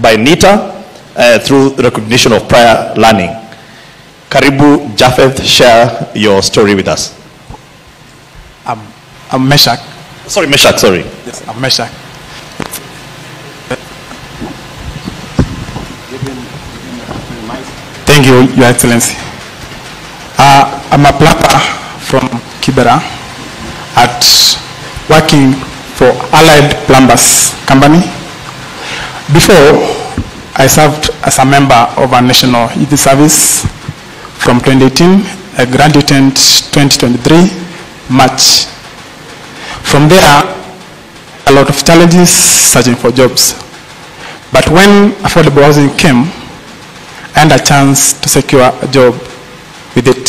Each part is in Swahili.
by NITA uh, through recognition of prior learning. Karibu Japheth, share your story with us. I'm, I'm Meshach. Sorry, Meshach, sorry. Yes, I'm Meshach. Thank you, Your Excellency. Uh, I'm a plumber from Kibera at working for Allied Plumbers Company. Before, I served as a member of a National Youth Service from 2018. I graduated 2023, March. From there, a lot of challenges searching for jobs. But when affordable housing came, had a chance to secure a job with it.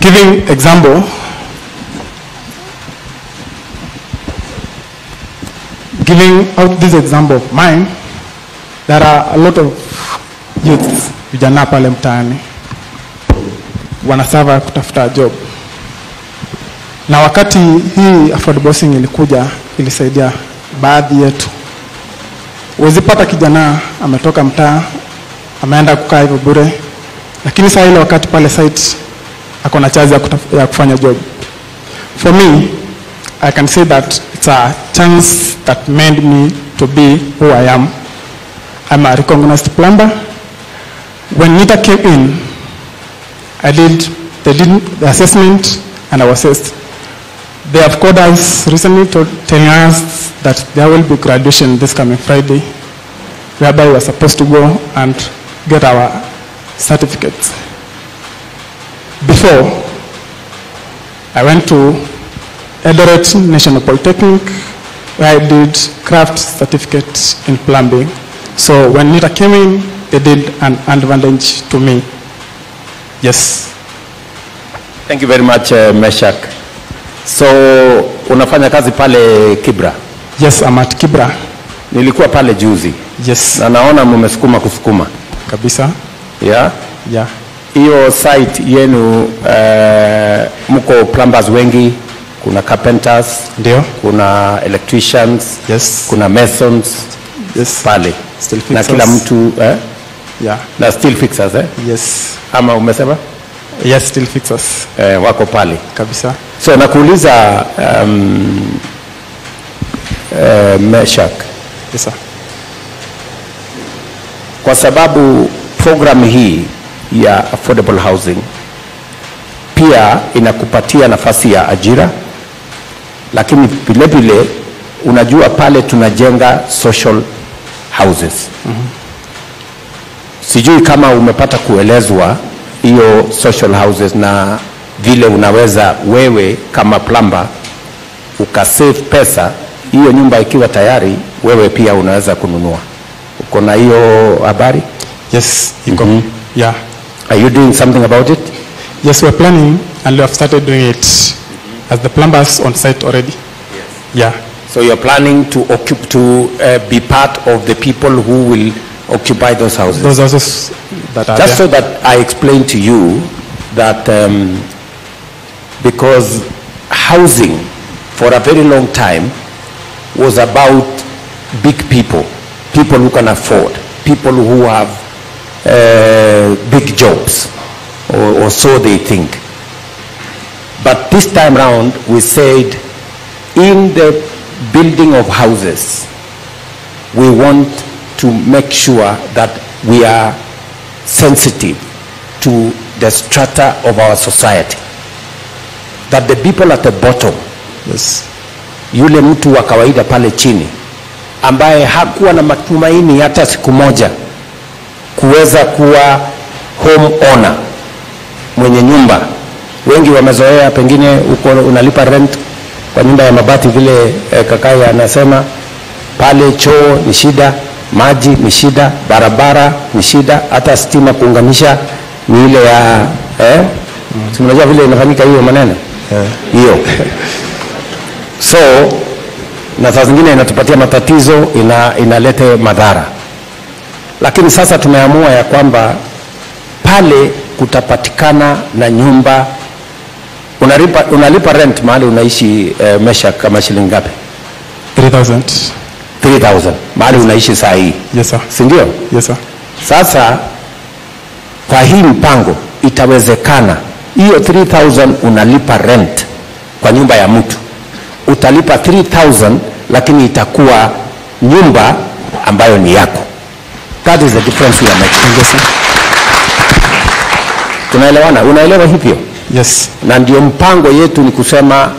Giving example, giving out this example of mine, there are a lot of youths vijana pale mtaani wanasava kutafuta job, na wakati hii affordable housing ilikuja, ilisaidia baadhi yetu. wezipata kijana ametoka mtaa ameenda kukaa hivyo bure, lakini saa ile wakati pale site ako na chazi ya, ya kufanya job. For me, I can say that it's a chance that made me to be who I am. I'm a recognized plumber. When NITA came in, I did, they the assessment and I was assessed. They have called us recently to, telling us that there will be graduation this coming Friday, whereby we are supposed to go and get our certificates. Before, I went to Eldoret National Polytechnic, where I did craft certificate in plumbing. So when NITA came in, they did an advantage to me. Yes. Thank you very much uh, Meshak. So unafanya kazi pale Kibra? Yes, I'm at Kibra. Nilikuwa pale juzi Yes, na naona mmesukuma kusukuma. kabisa. Yeah? Yeah. Hiyo site yenu uh, mko plumbers wengi, kuna carpenters, Ndio. kuna electricians, Yes. kuna masons Yes. pale Still na kila mtu eh? Yeah. na still fixers eh? Yes. ama umesema Yes, still fixers. eh, wako pale Kabisa. so nakuuliza um, eh, Meshak Yes, sir. kwa sababu program hii ya affordable housing pia inakupatia nafasi ya ajira, lakini vile vile unajua pale tunajenga social houses mm-hmm. Sijui kama umepata kuelezwa hiyo social houses na vile unaweza wewe kama plumber ukasave pesa, hiyo nyumba ikiwa tayari, wewe pia unaweza kununua. Uko na hiyo habari? Yes, iko. mm -hmm. Yeah. Are you doing something about it? Yes, we're planning and we have started doing it as the plumbers on site already. Yes. Yeah. So you're planning to occup to uh, be part of the people who will occupy those houses. Those houses that are Just there. so that I explain to you that um, because housing for a very long time was about big people, people who can afford, people who have uh, big jobs, or, or so they think. But this time round, we said in the building of houses, we want to make sure that we are sensitive to the strata of our society. That the people at the bottom, Yes. yule mtu wa kawaida pale chini ambaye hakuwa na matumaini hata siku moja kuweza kuwa home owner, mwenye nyumba. Wengi wamezoea pengine uko unalipa rent kwa nyumba ya mabati vile eh, kakai anasema pale, choo ni shida, maji ni shida, barabara ni shida, hata stima kuunganisha ni ile ya eh? mm. unajua vile inafanyika hiyo maneno hiyo yeah. so na saa zingine inatupatia matatizo ina, inalete madhara lakini sasa tumeamua ya kwamba pale kutapatikana na nyumba unalipa, unalipa rent mahali unaishi eh, mesha kama shilingi ngapi? 3000 3000 mahali unaishi saa hii? Yes sir. Si ndio? Yes sir. Sasa kwa hii mpango itawezekana hiyo 3000 unalipa rent kwa nyumba ya mtu. Utalipa 3000 lakini itakuwa nyumba ambayo ni yako. That is the difference we are making. Tunaelewana? Unaelewa hivyo yes na ndio mpango yetu ni kusema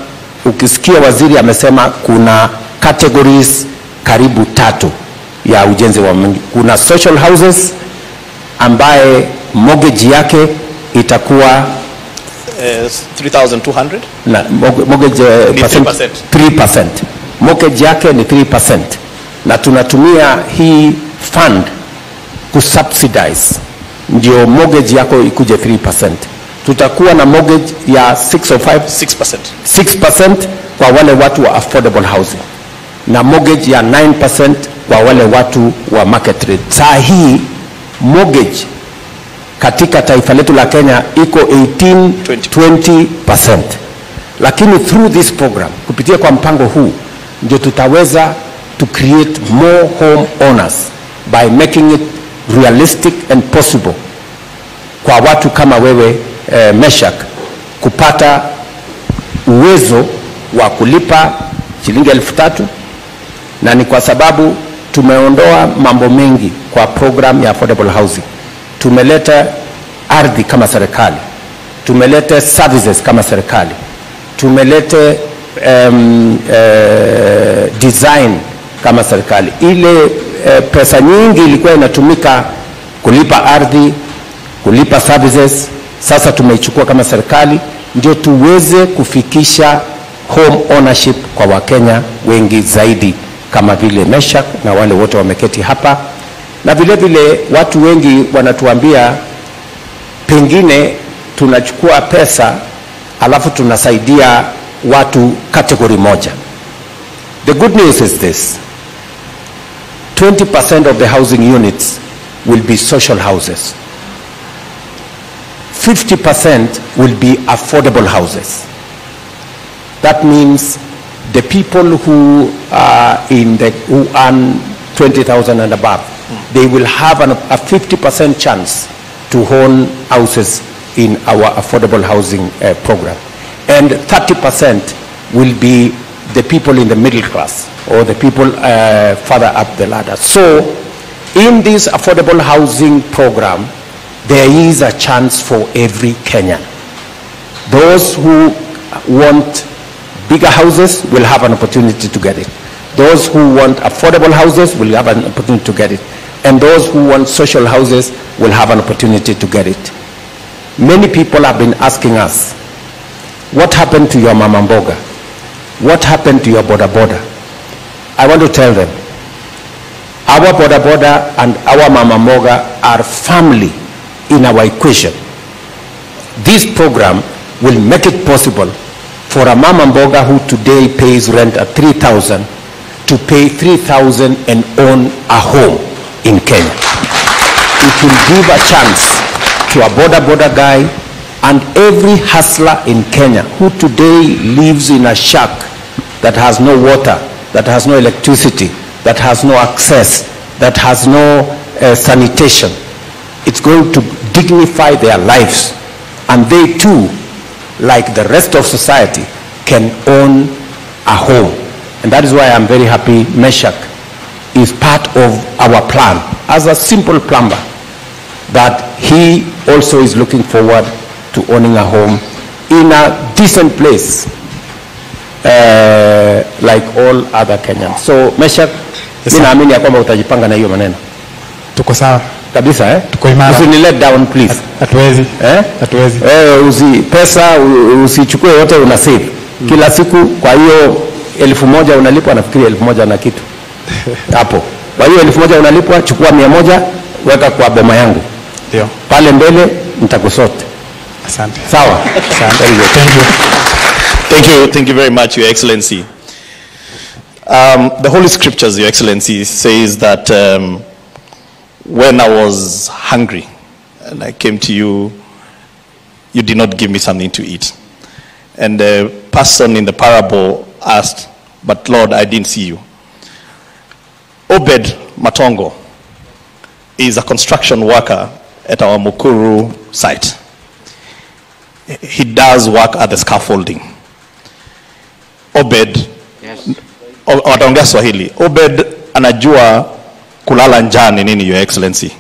ukisikia waziri amesema kuna categories karibu tatu ya ujenzi wa mingi kuna social houses ambaye mortgage yake itakuwa Uh, 3,200? na mortgage- mortgage eh, percent- 3%. 3%. mortgage yake ni 3% na tunatumia hii fund kusubsidize ndio mortgage yako ikuje 3% tutakuwa na mortgage ya 6 or 5 6%. 6% kwa wale watu wa affordable housing na mortgage ya 9% kwa wale watu wa market rate. Saa hii mortgage katika taifa letu la Kenya iko 18 20%, lakini through this program, kupitia kwa mpango huu ndio tutaweza to create more home owners by making it realistic and possible kwa watu kama wewe eh, Meshak kupata uwezo wa kulipa shilingi elfu tatu na ni kwa sababu tumeondoa mambo mengi kwa program ya affordable housing. Tumeleta ardhi kama serikali, tumeleta services kama serikali, tumeleta um, eh, design kama serikali. Ile eh, pesa nyingi ilikuwa inatumika kulipa ardhi, kulipa services, sasa tumeichukua kama serikali ndio tuweze kufikisha home ownership kwa Wakenya wengi zaidi kama vile Meshak na wale wote wameketi hapa, na vile vile watu wengi wanatuambia pengine tunachukua pesa alafu tunasaidia watu kategori moja. The good news is this 20% of the housing units will be social houses. 50% will be affordable houses. That means the people who are in the, who earn 20,000 and above, they will have an, a 50% chance to own houses in our affordable housing uh, program. And 30% will be the people in the middle class or the people uh, further up the ladder. So in this affordable housing program, there is a chance for every Kenyan. Those who want bigger houses will have an opportunity to get it. Those who want affordable houses will have an opportunity to get it. And those who want social houses will have an opportunity to get it. Many people have been asking us, what happened to your mama mboga? What happened to your boda boda? I want to tell them, our boda boda and our mama mboga are family in our equation. This program will make it possible for a mama mboga who today pays rent at 3,000 to pay 3,000 and own a home in Kenya. It will give a chance to a border border guy and every hustler in Kenya who today lives in a shack that has no water, that has no electricity, that has no access, that has no uh, sanitation. It's going to dignify their lives. And they too, like the rest of society, can own a home. And that is why I'm very happy Meshak is part of our plan as a simple plumber. That he also is looking forward to owning a home in a decent place uh, like all other Kenyans. So Meshak, Yes, mimi naamini ya kwamba utajipanga na hiyo maneno tuko sawa kabisa eh? Tuko imara. Usini let down please. hatuwezi Eh? hatuwezi Eh, usi, pesa usichukue yote una save Mm. kila siku. Kwa hiyo elfu moja unalipwa, nafikiri elfu moja na kitu hapo. Kwa hiyo elfu moja unalipwa, chukua mia moja weka kwa boma yangu ndio pale mbele, nitakusote asante sawa. asante Thank you. thank you Thank you, thank you very much, Your Excellency. Um, the Holy Scriptures, Your Excellency, says that um, when I was hungry and I came to you, you did not give me something to eat. And the person in the parable asked, But Lord, I didn't see you. Obed Matongo is a construction worker at our Mukuru site. He does work at the scaffolding. Obed, Yes. wataongea Swahili. Obed anajua kulala njani nini, Your Excellency.